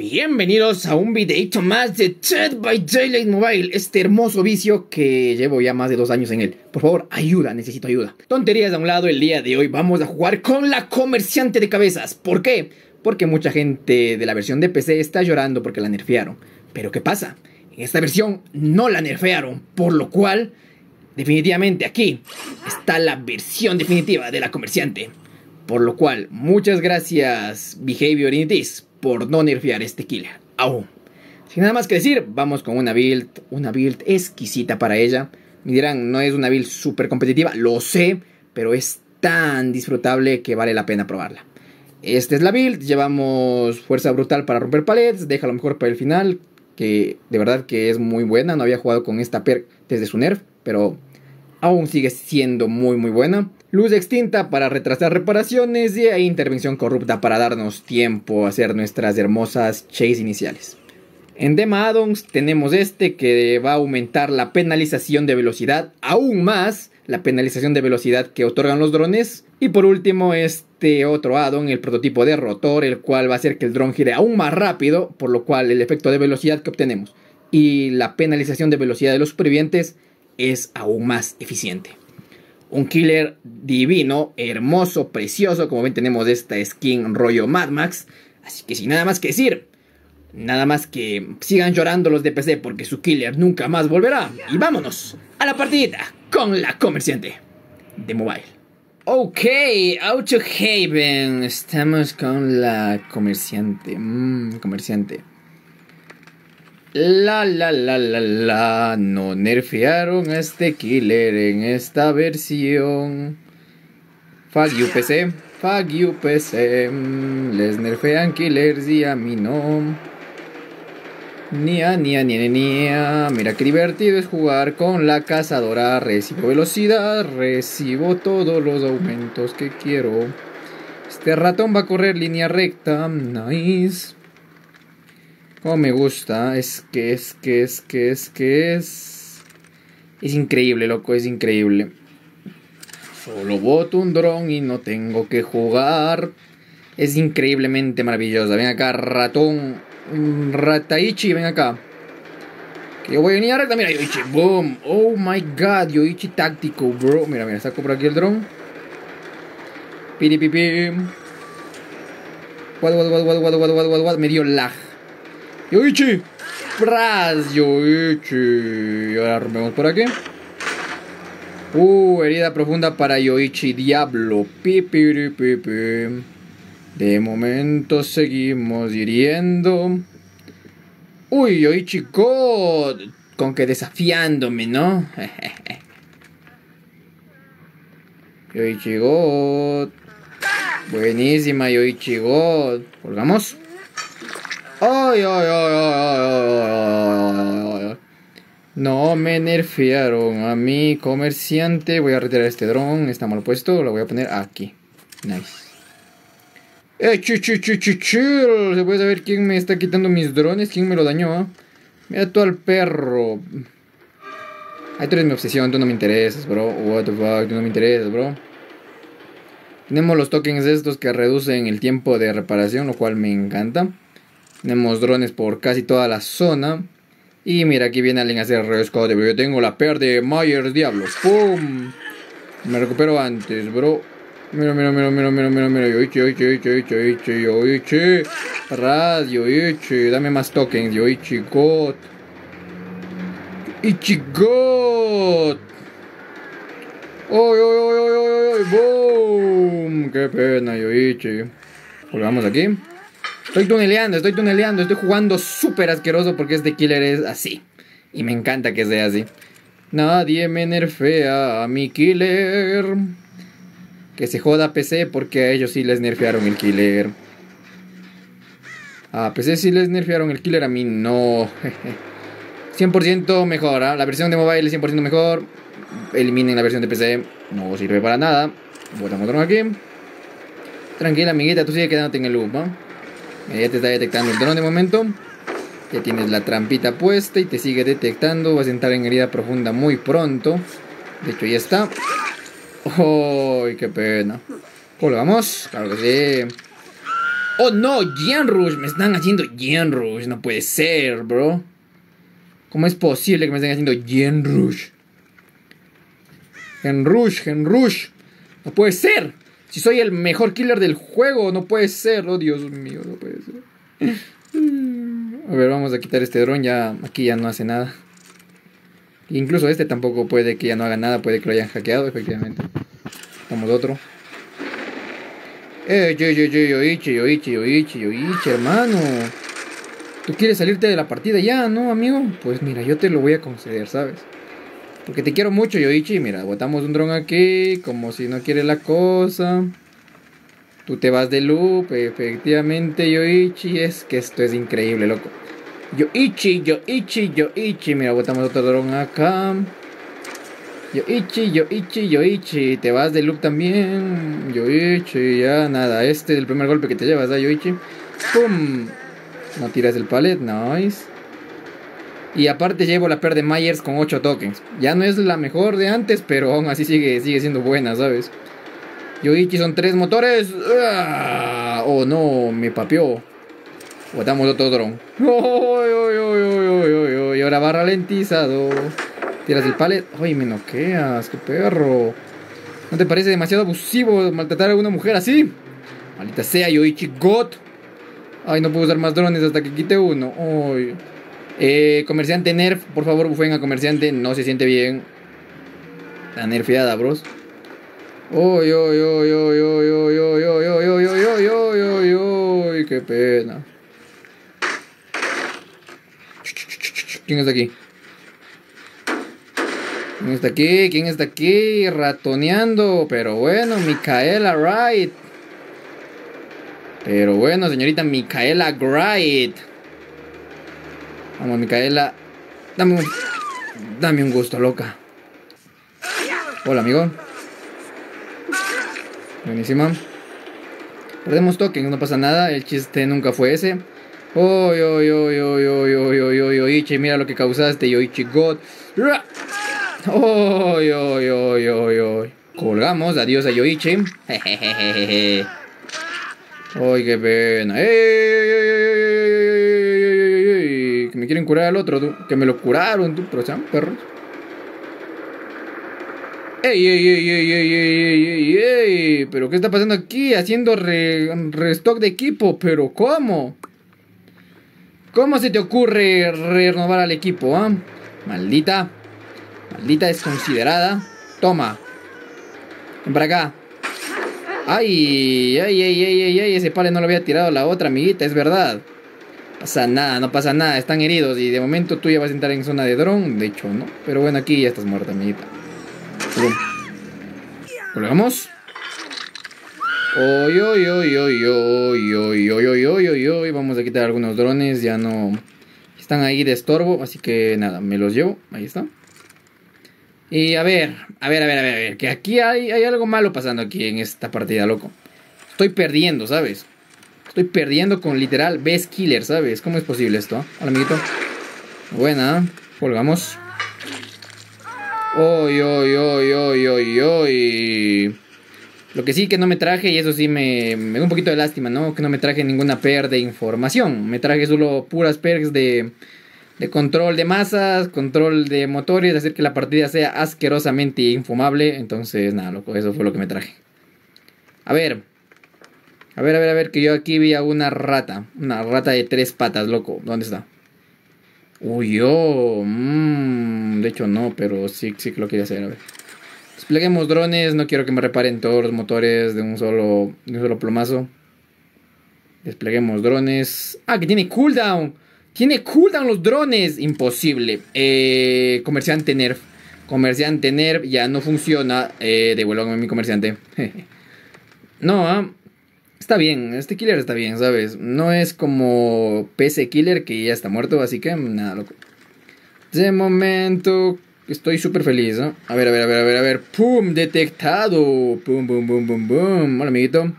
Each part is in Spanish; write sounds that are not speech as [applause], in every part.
Bienvenidos a un videito más de Dead by Daylight Mobile, este hermoso vicio que llevo ya más de dos años en él. Por favor, ayuda, necesito ayuda. Tonterías a un lado, el día de hoy vamos a jugar con la comerciante de cabezas. ¿Por qué? Porque mucha gente de la versión de PC está llorando porque la nerfearon. Pero ¿qué pasa? En esta versión no la nerfearon, por lo cual, definitivamente aquí está la versión definitiva de la comerciante. Por lo cual, muchas gracias Behavior Initis por no nerfear este killer. Aún. Sin nada más que decir, vamos con una build, una build exquisita para ella. Me dirán, no es una build súper competitiva, lo sé, pero es tan disfrutable que vale la pena probarla. Esta es la build, llevamos fuerza brutal para romper palets, deja lo mejor para el final, que de verdad que es muy buena, no había jugado con esta perk desde su nerf, pero aún sigue siendo muy muy buena. Luz extinta para retrasar reparaciones y intervención corrupta para darnos tiempo a hacer nuestras hermosas chase iniciales. En Dema Addons tenemos este que va a aumentar la penalización de velocidad aún más, la penalización de velocidad que otorgan los drones. Y por último este otro addon, el prototipo de rotor, el cual va a hacer que el dron gire aún más rápido, por lo cual el efecto de velocidad que obtenemos y la penalización de velocidad de los supervivientes es aún más eficiente. Un killer divino, hermoso, precioso. Como ven, tenemos esta skin rollo Mad Max. Así que sin nada más que decir, nada más que sigan llorando los de PC porque su killer nunca más volverá. Y vámonos a la partidita con la comerciante de mobile. Ok, Auto Haven. Estamos con la comerciante. Mmm, comerciante. La la la la la, no nerfearon a este killer en esta versión. Fuck you PC, fuck you PC, les nerfean killers y a mí no. Nia, nia, nia, nia, mira qué divertido es jugar con la cazadora. Recibo velocidad, recibo todos los aumentos que quiero. Este ratón va a correr línea recta, nice. Como me gusta, es que, es que, es que, es que, es... Es increíble, loco, es increíble. Solo voto un dron y no tengo que jugar. Es increíblemente maravillosa. Ven acá, ratón. Rataichi, ven acá. Que yo voy a venir a. Mira, Yoichi, boom. Oh my god, Yoichi táctico, bro. Mira, mira, saco por aquí el dron. Piripipi. What, what, what, what, what, what, what, what, me dio lag. Yoichi. Pras, Yoichi. Y ahora rompemos por aquí. Uh, herida profunda para Yoichi Diablo. Pipi, pipi. De momento seguimos hiriendo. Uy, Yoichi God. Con que desafiándome, ¿no? [laughs] Yoichi God. Buenísima, Yoichi God. Colgamos. Ay, ay, ay, ay, ay, ay, No me nerfearon a mi comerciante. Voy a retirar este dron. Está mal puesto. Lo voy a poner aquí. Nice. Eh, chill, chill, chill, chill. Se puede saber quién me está quitando mis drones. ¿Quién me lo dañó? Mira tú al perro. Ay, tú eres mi obsesión. Tú no me interesas, bro. What the fuck. Tú no me interesas, bro. Tenemos los tokens estos que reducen el tiempo de reparación, lo cual me encanta. Tenemos drones por casi toda la zona. Y mira, aquí viene alguien a hacer rescate. Yo tengo la per de Myers Diablo. ¡Pum! Me recupero antes, bro. Mira, mira, mira, mira, mira, mira, mira. Yoichi, yoichi, yoichi, yoichi, yoichi. Radio, yoichi. Dame más tokens, yoichi, god. Yoichi, god. ¡Oy, oy, oy, oy, oy, oy! ¡Boom! ¡Qué pena, yoichi! Volvamos aquí. Estoy tuneleando, estoy tuneleando, estoy jugando súper asqueroso porque este killer es así. Y me encanta que sea así. Nadie me nerfea a mi killer. Que se joda PC porque a ellos sí les nerfearon el killer. A PC sí les nerfearon el killer, a mí no. [laughs] 100% mejor, ¿ah? la versión de mobile es 100% mejor. Eliminen la versión de PC, no sirve para nada. Botamos otro aquí. Tranquila, amiguita, tú sigue quedándote en el loop, ¿no? Ya te está detectando el dron de momento. Ya tienes la trampita puesta y te sigue detectando. Vas a entrar en herida profunda muy pronto. De hecho, ya está. ¡Ay, qué pena! vamos? Claro que sí. Oh no, Rush. Me están haciendo Gen Rush. No puede ser, bro. ¿Cómo es posible que me estén haciendo Gen Rush? Gen Rush, Gen Rush. No puede ser. Si soy el mejor killer del juego, no puede ser. Oh, Dios mío, no puede ser. A ver, vamos a quitar este dron. Ya aquí ya no hace nada. Incluso este tampoco puede que ya no haga nada. Puede que lo hayan hackeado, efectivamente. Vamos otro. Eh, yo, yo, yo, Yoichi, Yoichi, Yoichi, Yoichi, hermano. ¿Tú quieres salirte de la partida ya, no, amigo? Pues mira, yo te lo voy a conceder, ¿sabes? Porque te quiero mucho, Yoichi. Mira, botamos un dron aquí, como si no quiere la cosa. Tú te vas de loop, efectivamente, Yoichi. Es que esto es increíble, loco. Yoichi, Yoichi, Yoichi. Mira, botamos otro dron acá. Yoichi, Yoichi, Yoichi. Te vas de loop también. Yoichi, ya nada. Este es el primer golpe que te llevas, ¿eh, Yoichi? ¡Pum! No tiras el palet, nice. Y aparte llevo la per de Myers con 8 tokens. Ya no es la mejor de antes, pero aún así sigue, sigue siendo buena, ¿sabes? Yoichi son 3 motores. ¡Ah! Oh no, me papió. Botamos otro dron. [laughs] Y ahora va ralentizado. Tiras el palet. Ay, me noqueas, qué perro. ¿No te parece demasiado abusivo maltratar a una mujer así? Maldita sea, Yoichi God. Ay, no puedo usar más drones hasta que quite uno. Ay. Eh, comerciante Nerf, por favor, bufen a comerciante. No se siente bien. La nerfeada, bros. Uy, uy, uy, uy, uy, uy, uy, uy, uy, uy, uy, uy, uy, qué pena. ¿Quién está aquí? ¿Quién está aquí? ¿Quién está aquí? Ratoneando. Pero bueno, Micaela Wright. Pero bueno, señorita Micaela Wright. Vamos, Micaela. Dame un. Dame un gusto, loca. Hola, amigo. Buenísima. Perdemos tokens, no pasa nada. El chiste nunca fue ese. Oy, oy, oy, oy, oy, oy, oy, oy, Yoichi, mira lo que causaste, Yoichi God. Oy, oy, oy, oy, oy. Colgamos, adiós a Yoichi. Ay, [laughs] qué pena. ¡Ey, ey, ey, quieren curar al otro. Que me lo curaron, tú. Pero sean perros. ¡Ey, ey, ey, ey, ey, ey, ey, ey! ¿Pero qué está pasando aquí? Haciendo re, restock de equipo. ¿Pero cómo? ¿Cómo se te ocurre renovar al equipo, ah? Maldita. Maldita desconsiderada. Toma. Ven para acá. Ay, ay, ay, ay, ay, ay, ese pale no lo había tirado la otra amiguita, es verdad. Pasa nada, no pasa nada, están heridos y de momento tú ya vas a entrar en zona de dron, de hecho, ¿no? Pero bueno, aquí ya estás muerta, amiguita. Colgamos. Oy, oy, oy, oy, oy, oy, oy, oy, oy, oy, oy, vamos a quitar algunos drones, ya no están ahí de estorbo, así que nada, me los llevo, ahí está. Y a ver, a ver, a ver, a ver, a ver, que aquí hay, hay algo malo pasando aquí en esta partida, loco. Estoy perdiendo, ¿sabes? Estoy perdiendo con literal best killer, ¿sabes? ¿Cómo es posible esto? Hola, amiguito. Buena, colgamos. Oy, oy, oy, oy, oy, oy. Lo que sí que no me traje, y eso sí me, me da un poquito de lástima, ¿no? Que no me traje ninguna per de información. Me traje solo puras perks de de control de masas, control de motores, hacer que la partida sea asquerosamente infumable. Entonces, nada, loco, eso fue lo que me traje. A ver. A ver, a ver, a ver, que yo aquí vi a una rata. Una rata de tres patas, loco. ¿Dónde está? Uy, yo. Mmm, de hecho, no, pero sí, sí que lo quería hacer. A ver. Despleguemos drones. No quiero que me reparen todos los motores de un solo, de un solo plomazo. Despleguemos drones. Ah, que tiene cooldown. Tiene cooldown los drones. Imposible. Eh, comerciante Nerf. Comerciante Nerf ya no funciona. Eh, devuélvame mi comerciante. [laughs] no, ah, está bien. Este killer está bien, ¿sabes? No es como PC Killer que ya está muerto. Así que nada, loco. De momento estoy súper feliz, ¿no? A ver, a ver, a ver, a ver, a ver. ¡Pum! Detectado. ¡Pum, pum, pum, pum, pum! Hola, amiguito.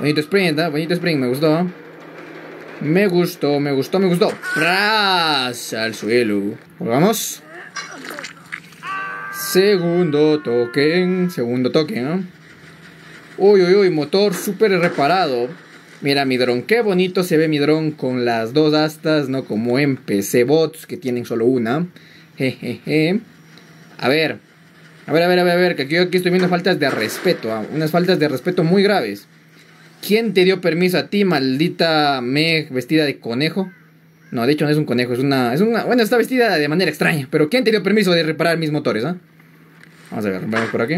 Bonito sprint, ¿eh? Bonito sprint, me gustó. Me gustó, me gustó, me gustó. ¡Ras! Al suelo. Volvamos. Segundo token. Segundo token, ¿no? Uy, uy, uy, motor súper reparado. Mira mi dron, qué bonito se ve mi dron con las dos astas, no como en PC bots que tienen solo una. Jejeje. A ver, a ver, a ver, a ver, a ver, que aquí, aquí estoy viendo faltas de respeto, ah, unas faltas de respeto muy graves. ¿Quién te dio permiso a ti, maldita Meg vestida de conejo? No, de hecho no es un conejo, es una, es una... Bueno, está vestida de manera extraña, pero ¿quién te dio permiso de reparar mis motores, ah? Vamos a ver, vamos por aquí.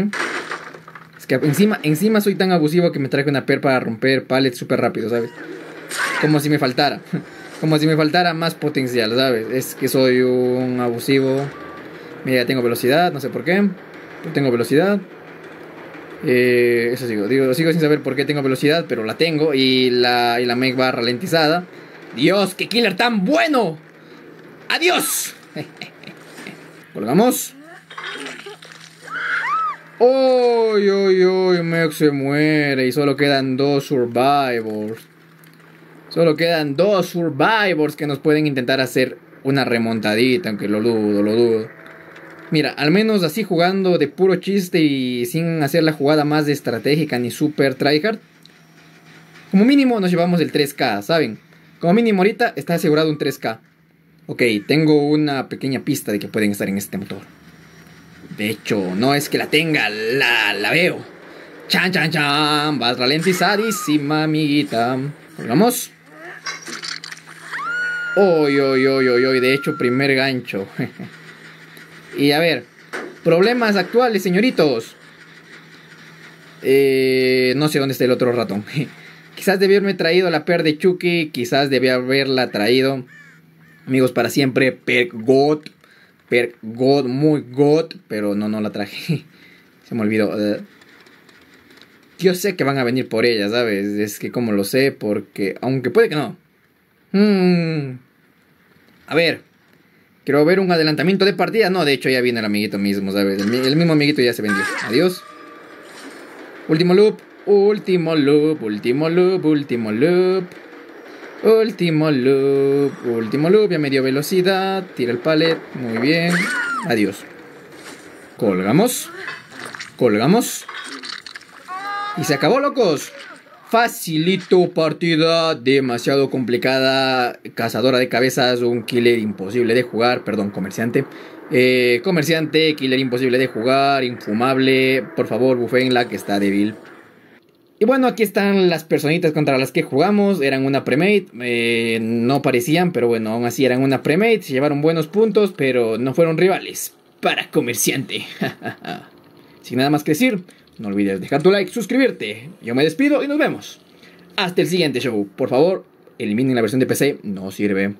Encima, encima soy tan abusivo que me traje una per para romper pallets súper rápido, ¿sabes? Como si me faltara. [laughs] Como si me faltara más potencial, ¿sabes? Es que soy un abusivo. Mira, tengo velocidad, no sé por qué. tengo velocidad. Eh, eso sigo, digo, sigo sin saber por qué tengo velocidad, pero la tengo y la, y la Meg va ralentizada. Dios, qué killer tan bueno. Adiós. [laughs] Colgamos. Uy, uy, uy, Meg se muere y solo quedan dos survivors. Solo quedan dos survivors que nos pueden intentar hacer una remontadita, aunque lo dudo, lo dudo. Mira, al menos así jugando de puro chiste y sin hacer la jugada más estratégica ni super tryhard. Como mínimo nos llevamos el 3K, ¿saben? Como mínimo ahorita está asegurado un 3K. Ok, tengo una pequeña pista de que pueden estar en este motor. De hecho, no es que la tenga, la, la veo. Chan, chan, chan. Vas ralentizadísima, amiguita. Vamos. Uy, uy, uy, uy, uy. De hecho, primer gancho. [laughs] y a ver, problemas actuales, señoritos. Eh, no sé dónde está el otro ratón. [laughs] quizás debí haberme traído la per de Chucky. Quizás debía haberla traído. Amigos, para siempre, Pergot per God, muy God, pero no, no la traje. [laughs] Se me olvidó. Eh, yo sé que van a venir por ella, ¿sabes? Es que como lo sé, porque... Aunque puede que no. Hmm. A ver. Quiero ver un adelantamiento de partida. No, de hecho ya viene el amiguito mismo, ¿sabes? El mismo amiguito ya se vendió. Adiós. Último loop. Último loop. Último loop. Último loop. Último loop, último loop, ya me dio velocidad, tira el palet, muy bien, adiós. Colgamos, colgamos. Y se acabó, locos. Facilito partida, demasiado complicada, cazadora de cabezas, un killer imposible de jugar, perdón, comerciante. Eh, comerciante, killer imposible de jugar, infumable, por favor, bufenla que está débil. Y bueno, aquí están las personitas contra las que jugamos. Eran una premade. Eh, no parecían, pero bueno, aún así eran una premade. Se llevaron buenos puntos, pero no fueron rivales. Para comerciante. [laughs] Sin nada más que decir, no olvides dejar tu like, suscribirte. Yo me despido y nos vemos. Hasta el siguiente show. Por favor, eliminen la versión de PC. No sirve.